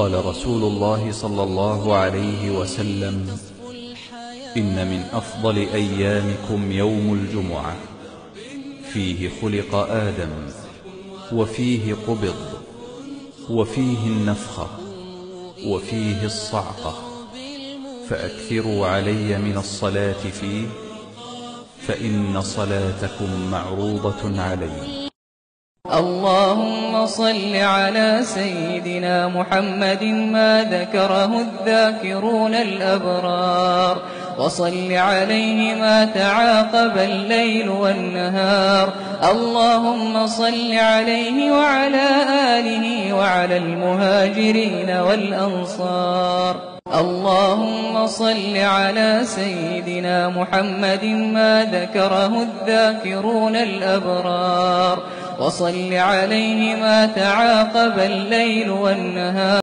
قال رسول الله صلى الله عليه وسلم إن من أفضل أيامكم يوم الجمعة. فيه خلق آدم وفيه قبض وفيه النفخة وفيه الصعقة. فأكثروا علي من الصلاة فيه فإن صلاتكم معروضة علي. اللهم صل على سيدنا محمد ما ذكره الذاكرون الأبرار وصل عليه ما تعاقب الليل والنهار. اللهم صل عليه وعلى آله وعلى المهاجرين والأنصار. اللهم صل على سيدنا محمد ما ذكره الذاكرون الأبرار. وصل عليه ما تعاقب الليل والنهار.